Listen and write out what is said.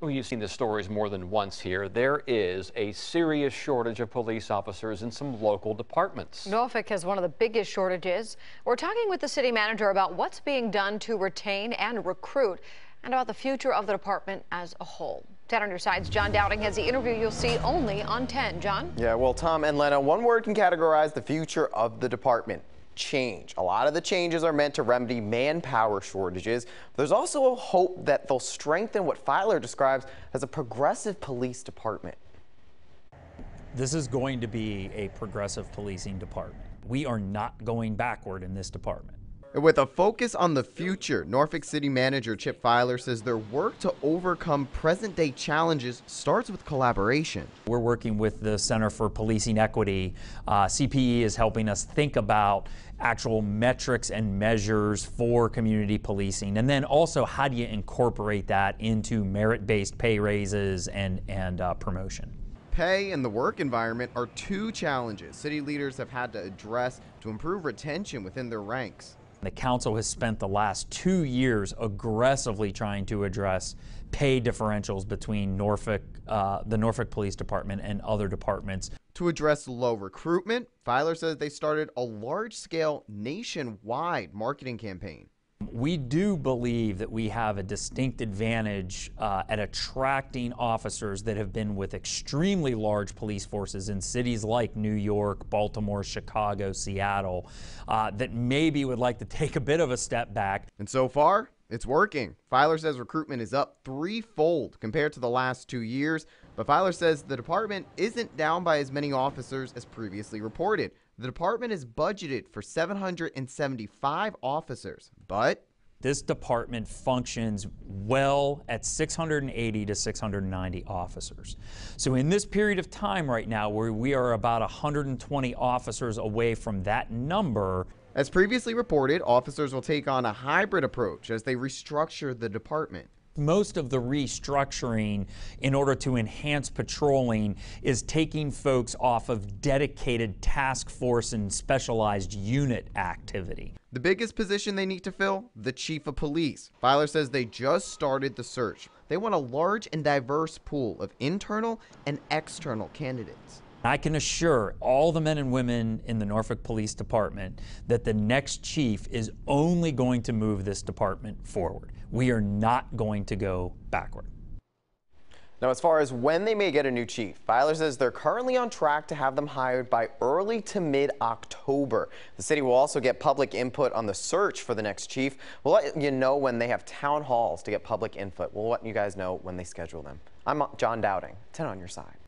Well, you've seen the stories more than once here. There is a serious shortage of police officers in some local departments. Norfolk has one of the biggest shortages. We're talking with the city manager about what's being done to retain and recruit and about the future of the department as a whole. 10 on your sides, Jon Dowding has the interview you'll see only on 10. Jon? Yeah, well, Tom and Lena, one word can categorize the future of the department change. A lot of the changes are meant to remedy manpower shortages. There's also a hope that they'll strengthen what Filer describes as a progressive police department. This is going to be a progressive policing department. We are not going backward in this department. With a focus on the future, Norfolk City Manager Chip Filer says their work to overcome present day challenges starts with collaboration. We're working with the Center for Policing Equity. Uh, CPE is helping us think about actual metrics and measures for community policing. And then also, how do you incorporate that into merit based pay raises and, and uh, promotion? Pay and the work environment are two challenges city leaders have had to address to improve retention within their ranks. The council has spent the last two years aggressively trying to address pay differentials between Norfolk, uh, the Norfolk Police Department and other departments. To address low recruitment, Filer says they started a large scale nationwide marketing campaign. We do believe that we have a distinct advantage uh, at attracting officers that have been with extremely large police forces in cities like New York, Baltimore, Chicago, Seattle, uh, that maybe would like to take a bit of a step back. And so far, it's working. Filer says recruitment is up threefold compared to the last two years, but Filer says the department isn't down by as many officers as previously reported. The department is budgeted for 775 officers, but this department functions well at 680 to 690 officers. So in this period of time right now where we are about 120 officers away from that number, as previously reported, officers will take on a hybrid approach as they restructure the department. Most of the restructuring in order to enhance patrolling is taking folks off of dedicated task force and specialized unit activity. The biggest position they need to fill? The chief of police. Filer says they just started the search. They want a large and diverse pool of internal and external candidates. I can assure all the men and women in the Norfolk Police Department that the next chief is only going to move this department forward. We are not going to go backward. Now, as far as when they may get a new chief, Filer says they're currently on track to have them hired by early to mid-October. The city will also get public input on the search for the next chief. We'll let you know when they have town halls to get public input. We'll let you guys know when they schedule them. I'm Jon Dowding, 10 on your side.